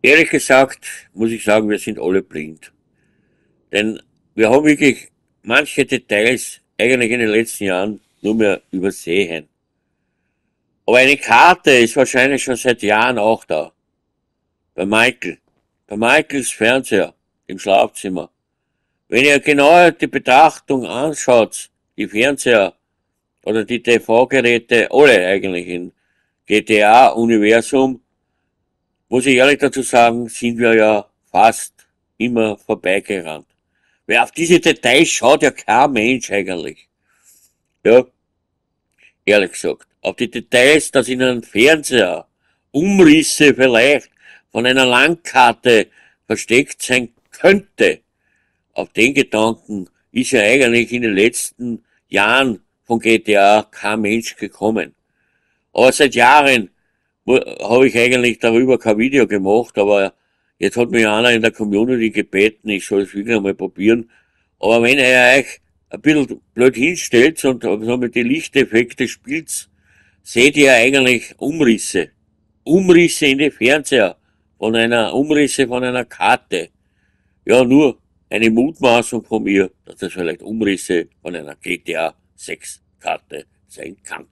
Ehrlich gesagt, muss ich sagen, wir sind alle blind. Denn wir haben wirklich manche Details eigentlich in den letzten Jahren nur mehr übersehen. Aber eine Karte ist wahrscheinlich schon seit Jahren auch da. Bei Michael. Bei Michaels Fernseher im Schlafzimmer. Wenn ihr genauer die Betrachtung anschaut, die Fernseher oder die TV-Geräte, alle eigentlich in GTA-Universum, muss ich ehrlich dazu sagen, sind wir ja fast immer vorbeigerannt. Weil auf diese Details schaut ja kein Mensch eigentlich. Ja, ehrlich gesagt. Auf die Details, dass in einem Fernseher Umrisse vielleicht von einer Landkarte versteckt sein könnte. Auf den Gedanken ist ja eigentlich in den letzten Jahren von GTA kein Mensch gekommen. Aber seit Jahren habe ich eigentlich darüber kein Video gemacht, aber jetzt hat mich einer in der Community gebeten, ich soll es wieder einmal probieren. Aber wenn er euch ein bisschen blöd hinstellt und so mit den Lichteffekte spielt, seht ihr eigentlich Umrisse. Umrisse in die Fernseher von einer Umrisse von einer Karte. Ja, nur eine Mutmaßung von mir, dass das vielleicht Umrisse von einer GTA 6 Karte sein kann.